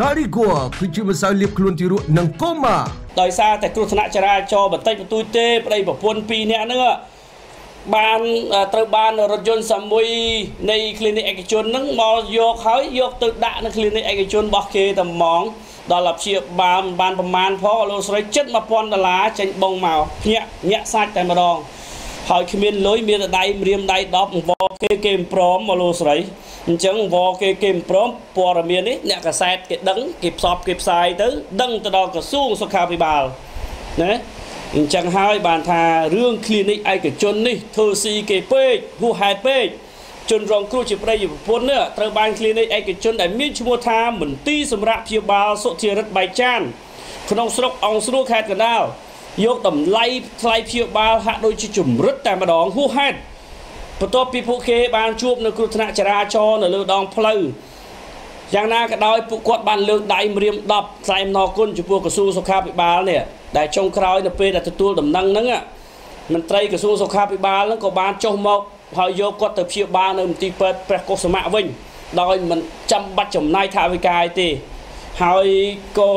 តារីហ្គួគឺជាម្សៅលាបខ្លួនទារកនិងកូម៉ាដោយសារតែគ្រោះថ្នាក់ចរាចរណ៍បន្តិចបន្តួចទេប្តីប្រពន្ធ2នាក់ហ្នឹងបានត្រូវបានរថយន្តសាមួយនៃ clinic ឯកជនហ្នឹងមកយកហើយយកទៅដាក់នៅ clinic ឯកជនរបស់គេតែហ្មងដល់អាព្យាបាលបានប្រមាណផងលោកស្រីចិត្ត1000ដុល្លារចេញបងមកភ្ញាក់ញាក់សាច់តែម្ដងហើយគ្មានលុយមានតែដៃម្រាមដៃ10អង្វរគេគេមិនព្រមមកលោកស្រី អញ្ចឹងវគេគេមិនព្រមព័ត៌មាននេះអ្នកកសែតគេដឹងគេផ្សព្វគេផ្សាយទៅដឹងទៅដល់ក្រសួងសុខាភិបាលណាអញ្ចឹងហើយបានថារឿង clinic ឯកជននេះធ្វើស៊ីគេពេកហួសហេតុពេកជនរងគ្រោះជាប្តីប្រពន្ធនេះត្រូវបាន clinic ឯកជនដែលមានឈ្មោះថាមន្ទីរសម្រាប់ព្យាបាលសុធារិទ្ធបៃចានក្នុងស្រុកអង្គស្រួលខេត្តកណ្ដាលយកតម្លៃថ្លៃព្យាបាលហាក់ដូចជាជំរិតតែម្ដងហួសហេតុ បន្ទាប់ពីពួកគេបានជួបនៅគ្រោះថ្នាក់ចរាចរណ៍នៅលើដងផ្លូវយ៉ាងណាក៏ដោយពួកគាត់បានលើកដៃម្រាម10ថ្លែងអំណរគុណចំពោះក្រសួងសុខាភិបាលនេះដែលចុងក្រោយនៅពេលដែលទទួលដំណឹងហ្នឹងមន្ត្រីក្រសួងសុខាភិបាលហ្នឹងក៏បានចុះមកហើយយកគាត់ទៅព្យាបាលនៅមន្ទីរពេទ្យព្រះកុសមៈវិញដោយមិនចាំបាច់ចំណាយថវិកាទេហើយក៏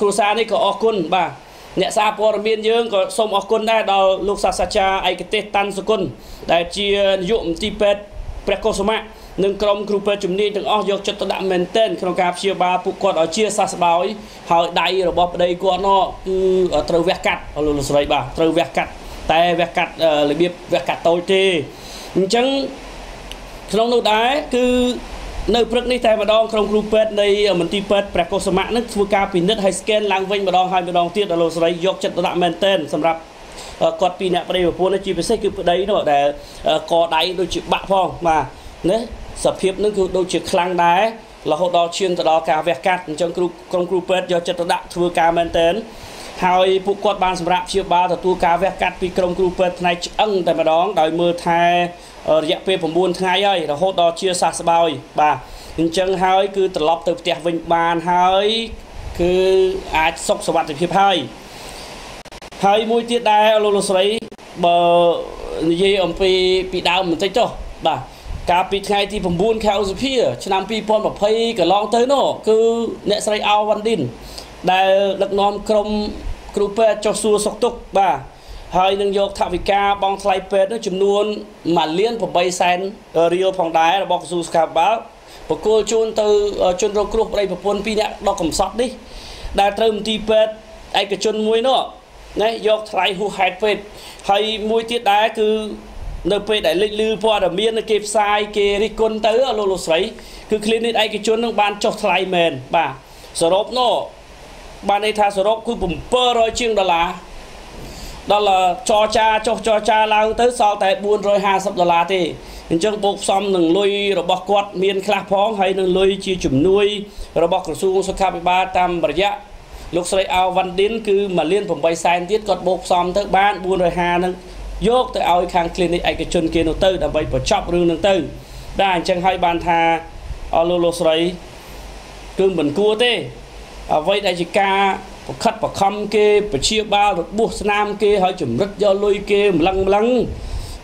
គ្រួសារនេះក៏អរគុណបាទ អ្នកសារព័ត៌មានយើងក៏សូមអរគុណដែរដល់លោកសាស្ត្រាចារ្យឯកទេសតាន់សុគន្ធដែលជានាយកមន្ទីរពេទ្យព្រះកុសមៈនិងក្រុមគ្រូពេទ្យជំនាញទាំងអស់យកចិត្តទុកដាក់មែនទែនក្នុងការព្យាបាលពួកគាត់ឲ្យជាសះស្បើយហើយដៃរបស់ប្តីគាត់នោះគឺត្រូវវះកាត់លោកលោកស្រីបាទត្រូវវះកាត់តែវះកាត់របៀបវះកាត់តូចទេអញ្ចឹងក្នុងនោះដែរគឺ នៅព្រឹកនេះតែម្ដងក្រុមគ្រូពេទ្យនៃមន្ទីរពេទ្យព្រះកុសមៈនឹងធ្វើការពិនិត្យហើយ scan ឡើងវិញម្ដងហើយម្ដងទៀតដល់លោកស្រីយកចិត្តទុកដាក់មែនទែនសម្រាប់គាត់ពីរអ្នកប្តីប្រពន្ធជាពិសេសគឺប្តីនោះដែលកដៃដូចជាបាក់ផងបាទណាសភាពនឹងគឺដូចជាខ្លាំងដែររហូតដល់ឈានទៅដល់ការវះកាត់អញ្ចឹងគ្រូក្រុមគ្រូពេទ្យយកចិត្តទុកដាក់ធ្វើការមែនទែនហើយពួកគាត់បានសម្រាប់ព្យាបាលទទួលការវះកាត់ពីក្រុមគ្រូពេទ្យផ្នែកឆ្អឹងតែម្ដងដោយមើលថែ រយៈពេល9ថ្ងៃហើយរហូតដល់ជាសះស្បើយបាទអញ្ចឹងហើយគឺត្រឡប់ទៅផ្ទះវិញបានហើយគឺអាចសុខសុវត្ថិភាពហើយហើយមួយទៀតដែរលោកលោកស្រីបើនិយាយអំពីពីដើមបន្តិចចុះបាទកាលពីថ្ងៃទី9ខែឧសភាឆ្នាំ2020កន្លងទៅនោះគឺអ្នកស្រីអោវ៉ាន់ឌិនដែលដឹកនាំក្រុមគ្រូពេទ្យចុះសួរសុខទុក្ខបាទ ហើយនឹងយកថវិកាបងថ្លៃពេទ្យនោះចំនួន1លាន8សែនរៀលផងដែររបស់ក្រសួងសុខាភិបាលបកគោលជូនទៅជនរងគ្រោះប្តីប្រពន្ធ2នាក់ដល់កំសត់នេះដែលត្រូវមន្ទីរពេទ្យឯកជនមួយនោះណាយកថ្លៃហួសហេតុពេទ្យហើយមួយទៀតដែរគឺនៅពេលដែលលេចលឺព័ត៌មានគេផ្សាយគេរិះគន់ទៅលោកលោកស្រីគឺ clinic ឯកជននឹងបានចុះថ្លៃមែនបាទសរុបនោះបានន័យថាសរុបគឺ700ជាងដុល្លារ ដល់ចរចាចុះចរចាឡើងទៅសល់តែ450ដុល្លារទេអញ្ចឹងបូកផ្សំនឹងលុយរបស់គាត់មានខ្លះផងហើយនឹងលុយជាជំនួយ របស់ក្រសួងសុខាភិបាលតាមរយៈលោកស្រីអាវវ៉ាន់ឌិនគឺ1លាន8សែនទៀតគាត់បូកផ្សំទៅបាន450នឹងយកទៅឲ្យខាង clinic ឯកជនគេនោះទៅដើម្បីបញ្ចប់រឿងនឹងទៅដែរអញ្ចឹងហើយបានថាអស់លោកលោកស្រីគឺមិនគួរទេអ្វីដែលជាការ ប្រខិតប្រខំគេពជាបាលរបួសស្នាមគេហើយចម្រិតយកលុយគេម្លឹងម្លឹង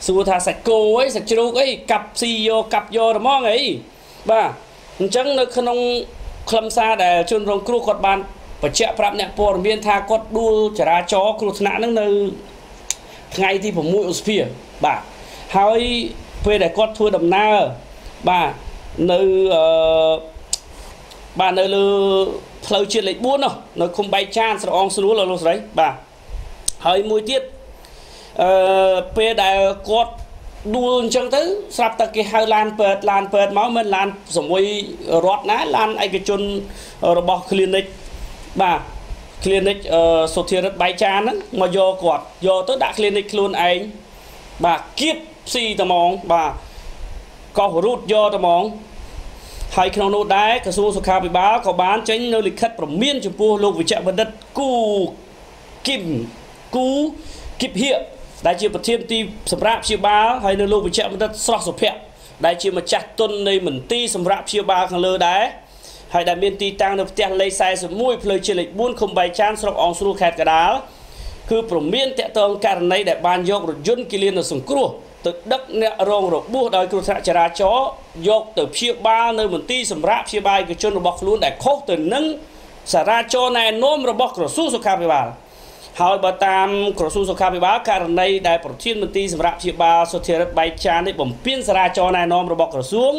សួរថាសាច់គោអីសាច់ជ្រូកអីកាប់ស៊ីយកកាប់យកហ្មងអីបាទអញ្ចឹងនៅក្នុងខ្លឹមសារដែលជនរងគ្រោះគាត់បានបញ្ជាក់ប្រាប់អ្នកព័ត៌មានថាគាត់ដួលចរាចរគ្រោះថ្នាក់ហ្នឹងនៅថ្ងៃទី6ឧសភាបាទហើយពេលដែលគាត់ធ្វើដំណើរបាទនៅអឺបាទនៅលើ ផ្លូវជាតិលេខ4នោះនៅឃុំបែកចានស្រអងស្រួលលោកស្រីបាទហើយមួយទៀតអឺពេលដែលគាត់ដួលអញ្ចឹងទៅស្រាប់តែគេហៅឡានពេទ្យឡានពេទ្យមកមិនឡានសមួយរត់ណាឡានឯកជនរបស់ clinic បាទ clinic សុធារិទ្ធបៃចានហ្នឹងមកយកគាត់យកទៅដាក់ clinic ខ្លួនឯងបាទគៀបស៊ីត្មងបាទកោះរូតយកត្មង ហើយក្នុងនោះដែរក្រសួងសុខាភិបាលក៏បានចេញនៅលិខិតព្រមានចំពោះលោកវិជ្ជបណ្ឌិតគូគឹមគូគិបហៀដែលជាប្រធានទីសម្រាប់ព្យាបាលហើយនៅលោកវិជ្ជបណ្ឌិតស្រស់សុភ័ក្រដែលជាម្ចាស់ទុននៃមន្ទីរសម្រាប់ព្យាបាលខាងលើដែរហើយដែលមានទីតាំងនៅផ្ទះលេខ41ផ្លូវជាតិលេខ4ឃុំបៃចានស្រុកអងស្រួលខេត្តកដាលគឺព្រមានតកតងករណីដែលបានយករថយន្តគិលាននៅសង្គ្រោះ ទៅដឹកអ្នករងរបួសដោយគ្រោះថ្នាក់ចរាចរណ៍យកទៅព្យាបាលនៅមន្ទីរសម្រាប់ព្យាបាលឯកជនរបស់ខ្លួនដែលខុសទៅនឹងសារាចរណែនាំរបស់ក្រសួងសុខាភិបាលហើយបើតាមក្រសួងសុខាភិបាលករណីដែលប្រធានមន្ត្រីសម្រាប់ព្យាបាលសុធារិតបៃចាននេះបំពេញសារាចរណែនាំរបស់ក្រសួង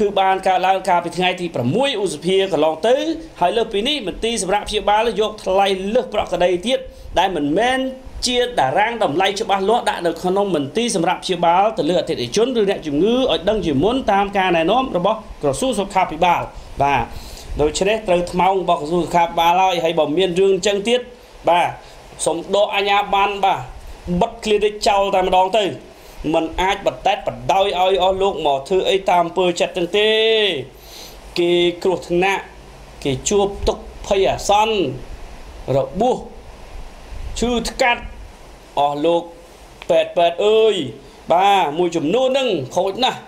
គឺបានកើតឡើងកាលពីថ្ងៃទី6ឧសភាកន្លងទៅហើយលើសពីនេះមន្ត្រីសម្រាប់ព្យាបាលយកថ្លៃលើសប្រកក្តីទៀតដែលមិនមែន ជាតារាងតម្លៃច្បាស់លាស់ដាក់នៅក្នុងមន្ទីរសម្រាប់ព្យាបាលទៅលើអតិថិជនឬអ្នកជំងឺឲ្យដឹងជាមុនតាមការណែនាំរបស់ក្រសួងសុខាភិបាលបាទដូច្នេះត្រូវថ្មោងរបស់ក្រសួងសុខាភិបាលហើយហើយបើមានរឿងអញ្ចឹងទៀតបាទសូមដកអាញាបានបាទបិទ clinic ចោលតែម្ដងទៅมันអាចបតែតបដោយឲ្យអស់លោកមកធ្វើអីតាមអំពើចិត្តទាំងទេគេគ្រោះថ្នាក់គេជួបទុកភ័យអាសន្នរបួសឈឺថ្កាត់ អស់លោកពេតពេតអើយបាទមួយចំនួនហ្នឹងខូចណាស់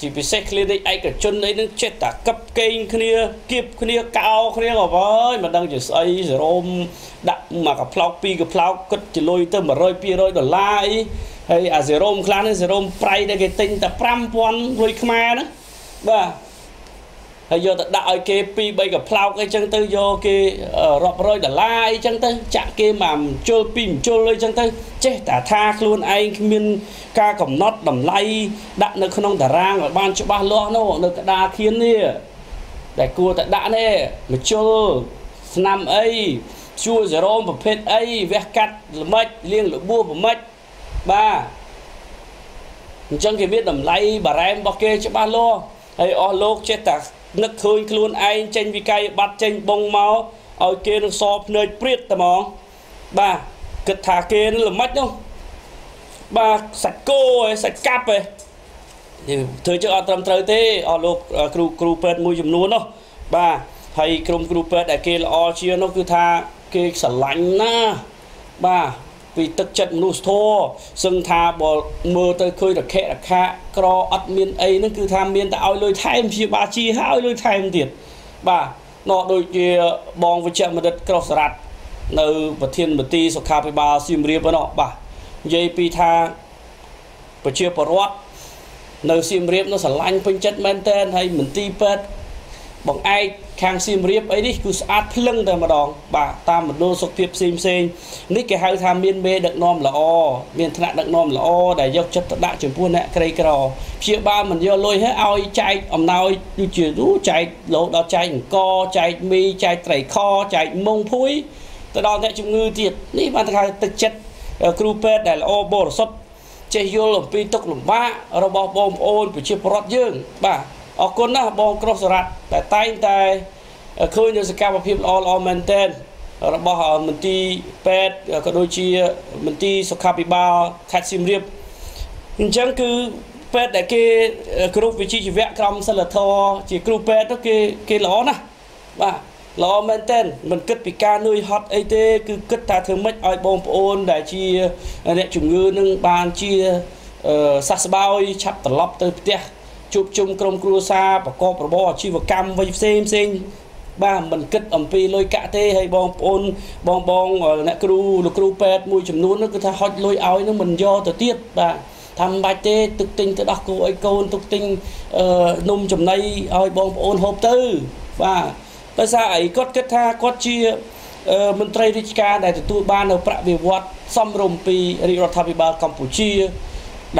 ជាពិសេស clinic ឯកជនអីហ្នឹងចេះតែកឹបកេងគ្នាគៀបគ្នាកោគ្នាក៏បើមិនដឹងជាស្អីសរោមដាក់មកកាផ្លោកពីរកាផ្លោកគិតជាលុយទៅ100 200ដុល្លារអីហើយអាសេរ៉ូមខ្លះនេះសេរ៉ូមប្រៃដែលគេទិញតែ5000លុយខ្មែរណាបាទ ហើយយកទៅដាក់ឲ្យគេ2 3កផ្លោកអីចឹងទៅយកគេរាប់រយដុល្លារអីចឹងទៅចាក់គេមកជុលពីជុលអីចឹងទៅចេះតែថាខ្លួនឯងគ្មានការកំណត់តម្លៃដាក់នៅក្នុងតារាងឲ្យបានច្បាស់លាស់នោះនៅកដាខៀននេះដែលគួរតែដាក់នេះមកជុលស្នាមអីជួសេរ៉ូមប្រភេទអីវះកាត់ល្មិចលាងលបួសប្រមិចបាទអញ្ចឹងគេមានតម្លៃបារ៉ែមរបស់គេច្បាស់លាស់ហើយអស់លោកចេះតែ នឹកឃើញខ្លួនឯងចេញវិក័យបាត់ចេញបងមកឲ្យគេនឹងសភ្នែកព្រាតតែហ្មងបាទគិតថាគេនឹងល្មិចនោះបាទសាច់គោឯសាច់កាប់ឯធ្វើជើអត់ត្រឹមត្រូវទេអស់លោកគ្រូគ្រូពេទ្យមួយចំនួននោះបាទហើយក្រុមគ្រូពេទ្យដែលគេល្អជានោះគឺថាគេស្រឡាញ់ណាបាទ ពីទឹកចិត្តមនុស្សធម៌សឹងថាបើមើលទៅឃើញរខិរខាក្រអត់មានអីហ្នឹងគឺថាមានតែឲ្យលុយថែមព្យាបាលជាហើយលុយថែមទៀតបាទនោះដូចជាបងវិជ្ជមនិតក្រោះសារ៉ាត់នៅប្រធានមន្ត្រីសុខាភិបាលសៀមរាបនោះបាទនិយាយពីថាប្រជាពលរដ្ឋនៅសៀមរាបនោះស្រឡាញ់ពេញចិត្តមែនតើហើយមន្ទីរពេទ្យ បងឯកខាងសៀមរាបអីនេះគឺស្អាតភ្លឹងតែម្ដង បាទតាមមណ្ឌលសុខភាពផ្សេងផ្សេងនេះគេហៅថាមានមេដឹកនាំល្អមានថ្នាក់ដឹកនាំល្អដែលយកចិត្តទៅដាក់ចំពោះអ្នកក្រីក្រព្យាបាលមិនយកលុយឲ្យឲ្យចែកអំណោយដូចជាទូចែកលោដល់ចែកអង្គចែកមីចែកត្រីខចែកមុងភួយទៅដល់អ្នកជំងឺទៀតនេះបានថាទឹកចិត្តគ្រូពេទ្យដែលល្អបរិសុទ្ធចេះយល់អំពីទុកលំបាករបស់បងប្អូនប្រជាពលរដ្ឋយើងបាទ អរគុណណាស់បងក្រុសសារ៉ាត់តែតែងតែឃើញនៅសកម្មភាពល្អល្អមែនទែនរបស់មន្ទីរពេទ្យក៏ដូចជាមន្ទីរសុខាភិបាលខេត្តសៀមរាបអញ្ចឹងគឺពេទ្យដែលគេគ្រូវិជ្ជាជីវៈក្រមសិលធម៌ជាគ្រូពេទ្យទៅគេគេល្អណាស់បាទល្អមែនទែនមិនគិតពីការនឿយហត់អីទេ គឺគិតថាធ្វើម៉េចឲ្យបងប្អូនដែលជាអ្នកជំងឺនឹងបានជាសះស្បើយឆាប់ត្រឡប់ទៅផ្ទះ ជួបជុំក្រុមគ្រួសារប្រកបរបរអាជីវកម្មវិញផ្សេងផ្សេងបាទមិនគិតអំពីលុយកាក់ទេហើយបងប្អូនបងបងអ្នកគ្រូលោកគ្រូពេទ្យមួយចំនួននោះគឺថាហុចលុយឲ្យនឹងមិនយកទៅទៀតបាទថាមិនបាច់ទេទុកទិញទៅដោះគោឲ្យកូនទុកទិញអឺនំចំណីឲ្យបងប្អូនហូបទៅបាទដោយសារអីគាត់គិតថាគាត់ជាមន្ត្រីរាជការដែលទទួលបាននៅប្រាក់បៀវត្សសំរុំពីរាជរដ្ឋាភិបាលកម្ពុជា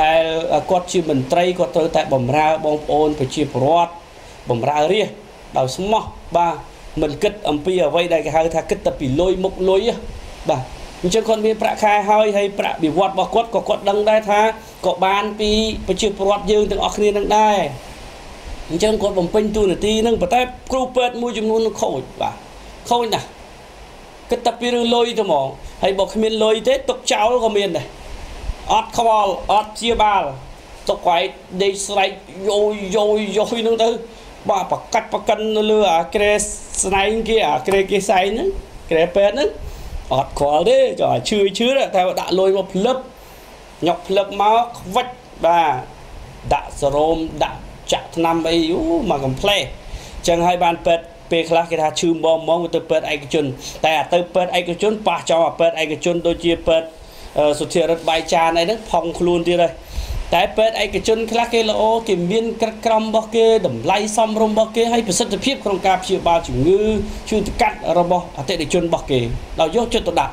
ដែលគាត់ជាមន្ត្រីគាត់ត្រូវតែបំរើបងប្អូនប្រជាពលរដ្ឋបំរើរាជដោយស្មោះបាទមិនគិតអំពីអ្វីដែលគេហៅថាគិតតែពីលុយមុខលុយបាទអញ្ចឹងគាត់មានប្រាក់ខែហើយហើយប្រាក់បៀវត្សរបស់គាត់ក៏គាត់ដឹងដែរថាក៏បានពីប្រជាពលរដ្ឋយើងទាំងអស់គ្នានឹងដែរអញ្ចឹងគាត់បំពេញតួនាទីនឹងប៉ុន្តែគ្រូពេទ្យមួយចំនួននឹងខូចបាទខូចណាស់គិតតែពីរឿងលុយទៅហ្មងហើយបើគ្មានលុយទេទុកចោលក៏មានដែរ អត់ខ្វល់អត់ជាបាលទុកឲ្យដេកស្រែកយោយយោយយោយហ្នឹងទៅបាទប្រកាច់ប្រកិននៅលើអាក្រែស្នែងគេអាក្រែគេសែងហ្នឹងក្រែពេទ្យហ្នឹងអត់ខ្វល់ទេចុះឈឺឈឺតែដាក់លុយមកផ្លឹបញុកផ្លឹបមកខ្វិចបាទដាក់សរោមដាក់ចាក់ថ្នាំអីអូមកកំ pl េចឹងហើយបានពេទ្យពេលខ្លះគេថាឈឺបងហ្មងទៅពេទ្យឯកជន តែអាទៅពេទ្យឯកជនប៉ះចោលអាពេទ្យឯកជនដូចជាពេទ្យ សុធារិតបាយចានអីហ្នឹងផុងខ្លួនទៀតហើយតែពេទ្យឯកជនខ្លះគេល្អគេមានក្រឹកក្រមរបស់គេតម្លៃសមរម្យរបស់គេហើយប្រសិទ្ធភាពក្នុងការព្យាបាលជំងឺជួយទកាត់របស់អតិថិជនរបស់គេដោយយកចិត្តទុកដាក់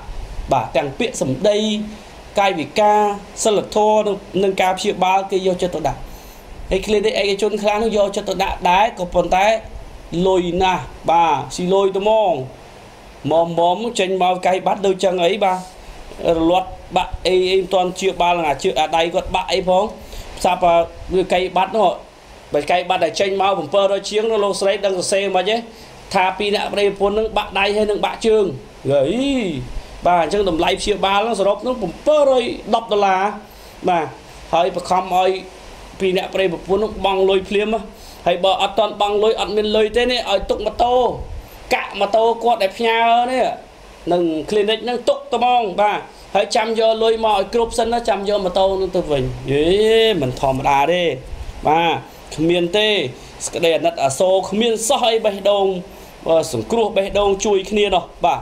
បាទទាំងពាក្យសម្ដីកាយវិការសិលធម៌និងការព្យាបាលគេយកចិត្តទុកដាក់ហើយ clinic ឯកជនខ្លះនោះយកចិត្តទុកដាក់ដែរក៏ប៉ុន្តែលុយណាស់បាទស៊ីលុយត្មងមកមកចេញមកកាយបាត់ដូចចឹងអីបាទរលាត់ បាក់អីអីមិនទាន់ជាបាល់អាជើអាដៃគាត់បាក់អីផងផ្សាប់វាកៃបាត់នោះបើកៃបាត់តែចេញមក700ជាងនោះលោកស្រីដឹងសរសេរមិនទេថាពីអ្នកប្រិយប្រពន្ធនឹងបាក់ដៃហើយនឹងបាក់ជើងហីបាទអញ្ចឹងតម្លៃព្យាបាលនោះសរុបនោះ710ដុល្លារបាទហើយបខំឲ្យពីអ្នកប្រិយប្រពន្ធនោះបង់លុយភ្លាមហើយបើអត់តន់បង់លុយអត់មានលុយទេនេះឲ្យទុកម៉ូតូកាក់ម៉ូតូគាត់ដែលផ្ញើនេះ នឹង clinic ហ្នឹងទុកត្មងបាទហើយចាំយកលុយមកឲ្យគ្រប់សិនណាចាំយកម៉ូតូនោះទៅវិញយេមិនធម្មតាទេបាទគ្មានទេសក្តីអាណិតអាសូរគ្មានសោះអីបេះដូងសង្គ្រោះបេះដូងជួយគ្នានោះបាទ